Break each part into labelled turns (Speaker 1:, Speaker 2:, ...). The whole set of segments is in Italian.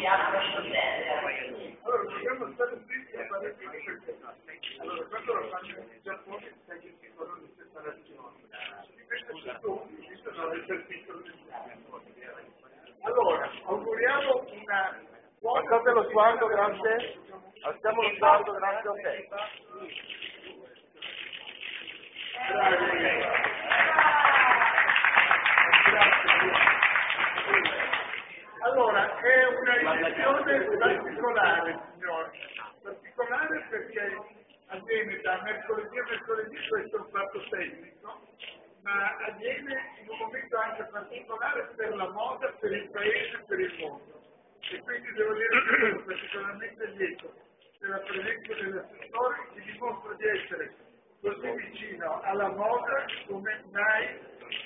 Speaker 1: Allora, dobbiamo stare zitti e fare Allora, quando lo fanno in Giappone, sai che ci sono le separazioni. Invece tu, visto non avete il piccolo Allora, auguriamo una buona...
Speaker 2: Alzate lo sguardo, grazie. Alziamo lo sguardo, grazie a te.
Speaker 1: Allora, è edizione particolare, signore, particolare perché avviene da mercoledì a mercoledì, questo è un fatto tecnico, ma avviene in un momento anche particolare per la moda, per il paese e per il mondo. E quindi devo dire che sono particolarmente lieto della presenza dell'assessore che dimostra di essere così vicino alla moda come mai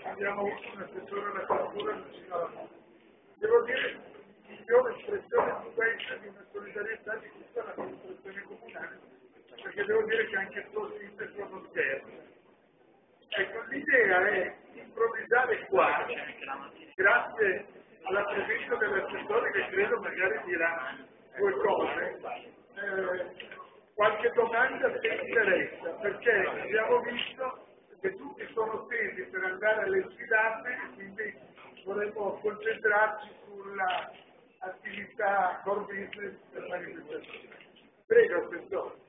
Speaker 1: abbiamo avuto un assessore alla cultura vicino alla moda. Devo dire espressione di questa di una solidarietà di tutta l'amministrazione comunale, perché devo dire che anche il suo sindaco non scherza. Ecco, l'idea è improvvisare qua, grazie alla presenza dell'assessore che credo magari dirà due cose, eh, qualche domanda se interessa, perché abbiamo visto che tutti sono tesi per andare alle sfidate, quindi vorremmo concentrarci sulla attività core business per manifestazione. Prego, Assessore.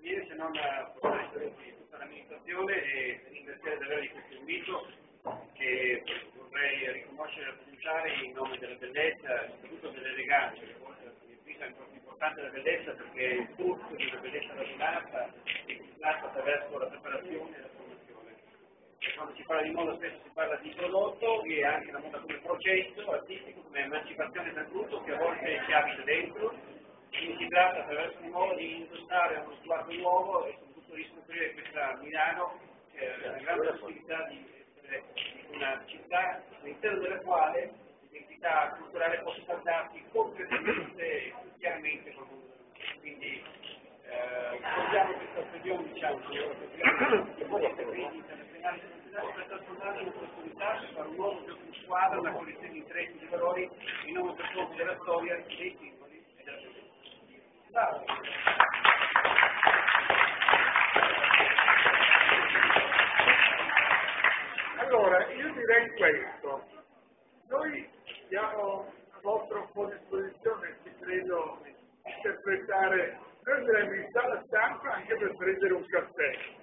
Speaker 3: Niente se non di tutta l'amministrazione e ringraziare davvero di questo invito che vorrei riconoscere e pronunciare in nome della bellezza soprattutto dell'eleganza, che forse è la importante della bellezza perché è il frutto di bellezza ragionata tratta attraverso la preparazione e la formazione. E quando si parla di moda spesso si parla di prodotto e anche la moda come processo artistico, come emancipazione dal frutto che a volte ci abita dentro. Quindi si tratta attraverso di modo di indossare uno sguardo nuovo e soprattutto di scoprire questa Milano che ha la grande possibilità di essere una città all'interno della quale l'identità culturale può saldarsi concretamente e chiaramente con un occasione diciamo che per trasformare in un'opportunità per fare un nuovo gioco di squadra, una collezione di interessi e di valori in nome per conto della storia, dei simboli e della presenza.
Speaker 1: Allora, io direi questo. Noi diamo a vostra disposizione, ci credo, interpretare, noi in sala stampa anche per prendere un caffè.